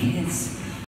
kids.